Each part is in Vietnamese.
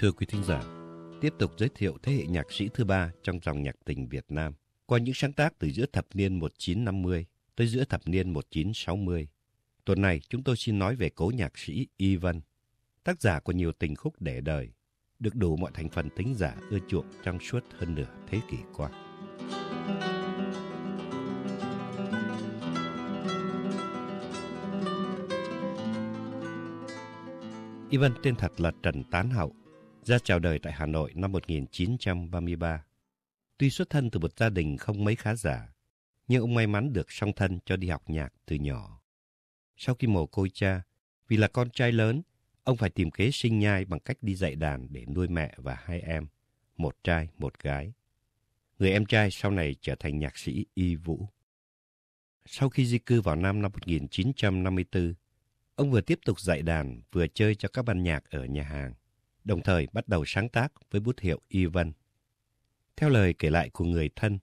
Thưa quý thính giả, tiếp tục giới thiệu thế hệ nhạc sĩ thứ ba trong dòng nhạc tình Việt Nam qua những sáng tác từ giữa thập niên 1950 tới giữa thập niên 1960. Tuần này chúng tôi xin nói về cố nhạc sĩ Y Vân, tác giả của nhiều tình khúc để đời, được đủ mọi thành phần tính giả ưa chuộng trong suốt hơn nửa thế kỷ qua. Y Vân tên thật là Trần Tán Hậu, ra chào đời tại Hà Nội năm 1933. Tuy xuất thân từ một gia đình không mấy khá giả, nhưng ông may mắn được song thân cho đi học nhạc từ nhỏ. Sau khi mồ côi cha, vì là con trai lớn, ông phải tìm kế sinh nhai bằng cách đi dạy đàn để nuôi mẹ và hai em, một trai, một gái. Người em trai sau này trở thành nhạc sĩ Y Vũ. Sau khi di cư vào năm năm 1954, ông vừa tiếp tục dạy đàn vừa chơi cho các ban nhạc ở nhà hàng, đồng thời bắt đầu sáng tác với bút hiệu Y Vân. Theo lời kể lại của người thân,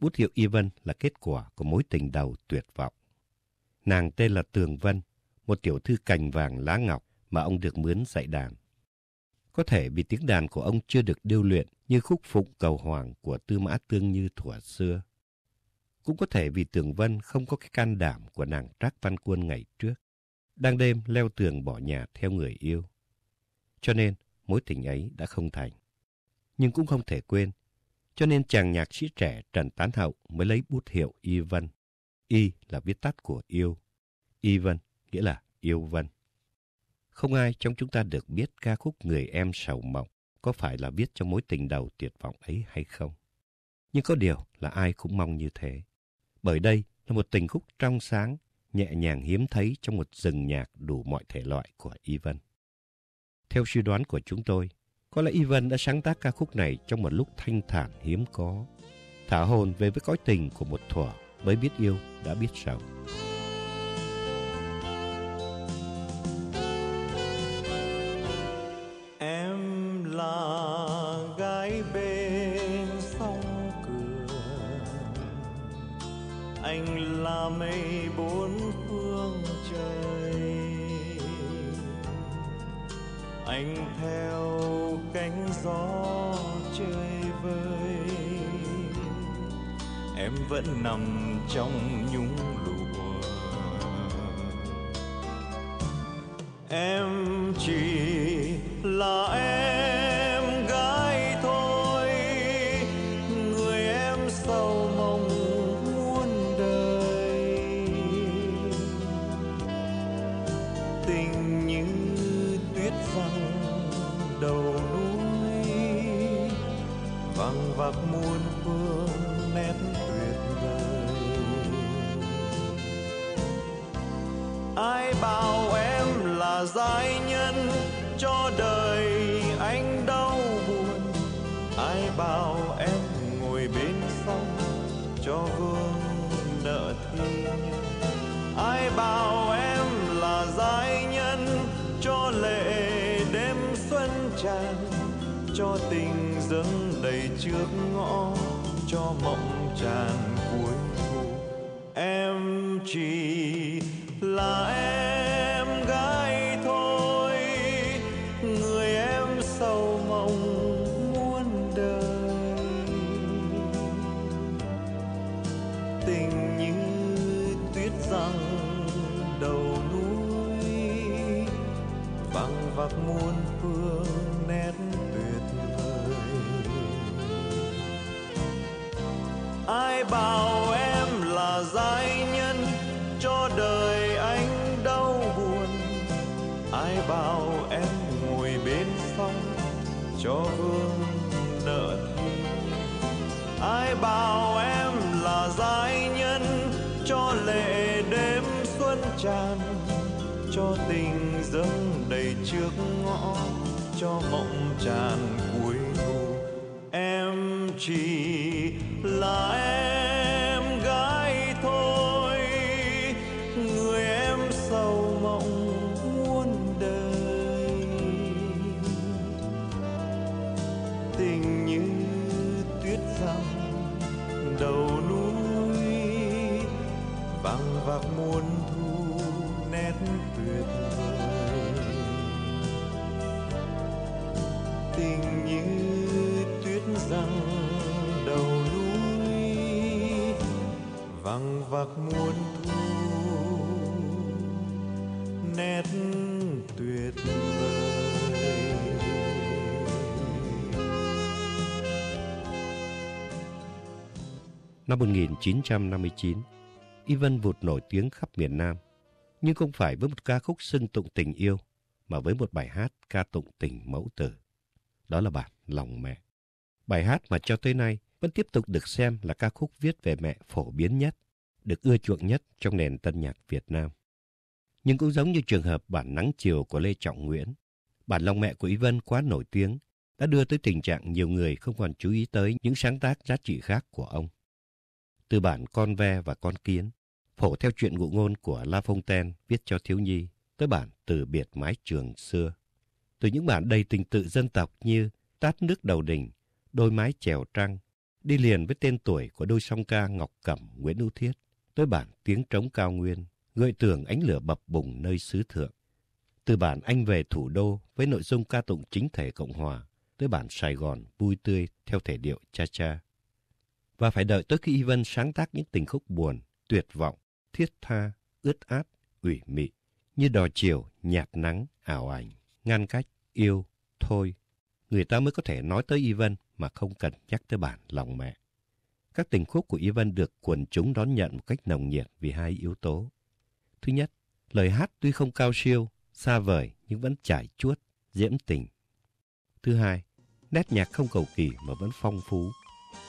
bút hiệu Y Vân là kết quả của mối tình đầu tuyệt vọng. Nàng tên là Tường Vân, một tiểu thư cành vàng lá ngọc mà ông được mướn dạy đàn. Có thể vì tiếng đàn của ông chưa được điêu luyện như khúc phụng cầu hoàng của Tư Mã Tương Như thuở xưa. Cũng có thể vì Tường Vân không có cái can đảm của nàng Trác Văn Quân ngày trước, đang đêm leo tường bỏ nhà theo người yêu. Cho nên mối tình ấy đã không thành. Nhưng cũng không thể quên, cho nên chàng nhạc sĩ trẻ Trần Tán Hậu mới lấy bút hiệu Y Vân. Y là viết tắt của yêu. Y Vân nghĩa là yêu Vân. Không ai trong chúng ta được biết ca khúc Người em sầu mộng có phải là viết trong mối tình đầu tuyệt vọng ấy hay không. Nhưng có điều là ai cũng mong như thế. Bởi đây là một tình khúc trong sáng, nhẹ nhàng hiếm thấy trong một rừng nhạc đủ mọi thể loại của Y Vân. Theo suy đoán của chúng tôi, có lẽ Ivan đã sáng tác ca khúc này trong một lúc thanh thản hiếm có, thả hồn về với cõi tình của một thuở mới biết yêu đã biết sầu. Theo cánh gió chơi vơi. Em vẫn nằm trong nhung lụa. Em Vằng vặc muôn phương nét cho tình dâng đầy trước ngõ, cho mộng tràn cuối thu. Em chỉ là em gái thôi, người em sầu mộng muôn đời. Tình như tuyết răng đầu núi, vắng vặc muôn phương. Ai bảo em là giai nhân, cho đời anh đau buồn. Ai bảo em ngồi bên sông cho vương nợ thi ai bảo em là giai nhân cho lệ đêm xuân tràn, cho tình dâng đầy trước ngõ, cho mộng tràn cuối thu? Em chỉ là Vang vạc muôn thu nét tuyệt vời. Tình như tuyết răng đầu núi Vang vạc muôn thu nét tuyệt vời. Năm 1959, Y Vân vụt nổi tiếng khắp miền Nam, nhưng không phải với một ca khúc xưng tụng tình yêu, mà với một bài hát ca tụng tình mẫu tử. Đó là bản Lòng Mẹ. Bài hát mà cho tới nay vẫn tiếp tục được xem là ca khúc viết về mẹ phổ biến nhất, được ưa chuộng nhất trong nền tân nhạc Việt Nam. Nhưng cũng giống như trường hợp bản Nắng Chiều của Lê Trọng Nguyễn, bản Lòng Mẹ của Y Vân quá nổi tiếng đã đưa tới tình trạng nhiều người không còn chú ý tới những sáng tác giá trị khác của ông. Từ bản Con Ve và Con Kiến, phổ theo chuyện ngụ ngôn của La Fontaine viết cho thiếu nhi, tới bản Từ biệt mái trường xưa. Từ những bản đầy tình tự dân tộc như Tát nước đầu đình, Đôi mái chèo trăng, đi liền với tên tuổi của đôi song ca Ngọc Cẩm, Nguyễn Hữu Thiết, tới bản Tiếng trống cao nguyên, gợi tưởng ánh lửa bập bùng nơi xứ thượng. Từ bản Anh về thủ đô với nội dung ca tụng chính thể Cộng Hòa, tới bản Sài Gòn vui tươi theo thể điệu cha cha. Và phải đợi tới khi Ivan sáng tác những tình khúc buồn, tuyệt vọng, thiết tha, ướt át, ủy mị, như đò chiều, nhạt nắng, ảo ảnh, ngăn cách, yêu, thôi. Người ta mới có thể nói tới Ivan mà không cần nhắc tới bản lòng mẹ. Các tình khúc của Ivan được quần chúng đón nhận một cách nồng nhiệt vì hai yếu tố. Thứ nhất, lời hát tuy không cao siêu, xa vời nhưng vẫn trải chuốt, diễm tình. Thứ hai, nét nhạc không cầu kỳ mà vẫn phong phú,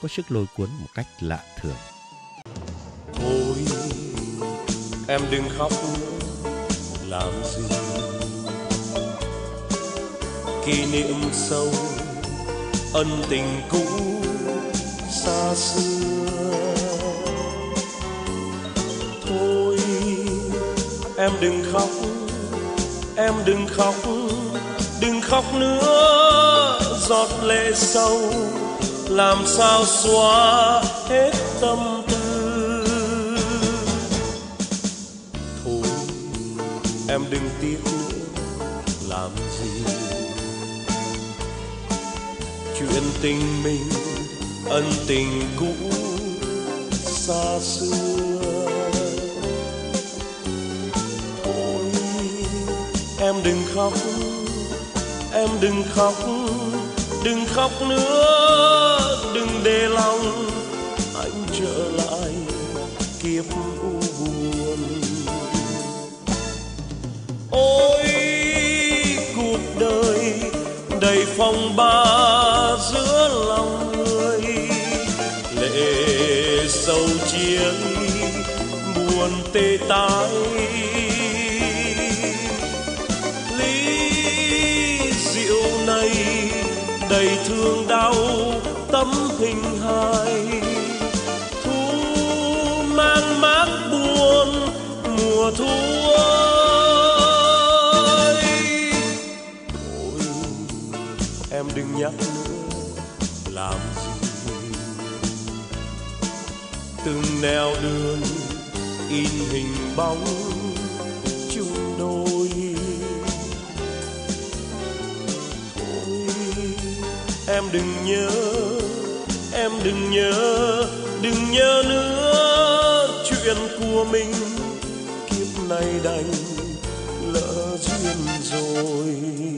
có sức lôi cuốn một cách lạ thường. thôi, em đừng khóc nữa, làm gì? Kỷ niệm sâu, ân tình cũ, xa xưa. Thôi, em đừng khóc, em đừng khóc đừng khóc nữa, giọt lệ sâu làm sao xóa hết tâm tư? Thôi, em đừng tiếc nữa làm gì. Chuyện tình mình, ân tình cũ, xa xưa. Thôi, em đừng khóc, em đừng khóc đừng khóc nữa, đừng để lòng anh trở lại kiếp u buồn. Ôi, cuộc đời đầy phong ba giữa lòng người. Lệ sâu chia ly, buồn tê tái. Thương đau tấm hình hài. Thu mang mát buồn mùa thu ơi ôi, em đừng nhắc nữa, làm gì? Từng nẻo đường in hình bóng chung em đừng nhớ, em đừng nhớ đừng nhớ nữa chuyện của mình. Kiếp này đành lỡ duyên rồi.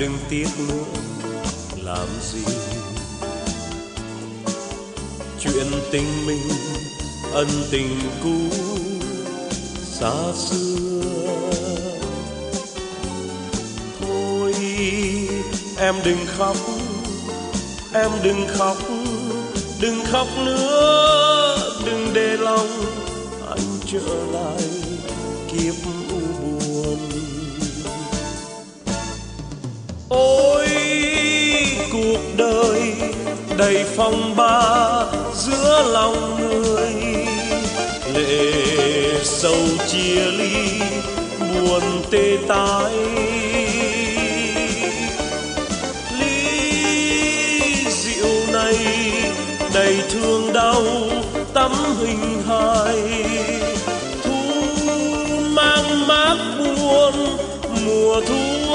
Đừng tiếc nữa. Làm gì? Chuyện tình mình, ân tình cũ, xa xưa. Thôi, em đừng khóc, em đừng khóc đừng khóc nữa. Đừng để lòng anh trở lại kiếp u buồn ôi, cuộc đời đầy phong ba giữa lòng người. Lệ sầu chia ly, buồn tê tái. Ly rượu này đầy thương đau tấm hình hài. Thu mang mát buồn, mùa thu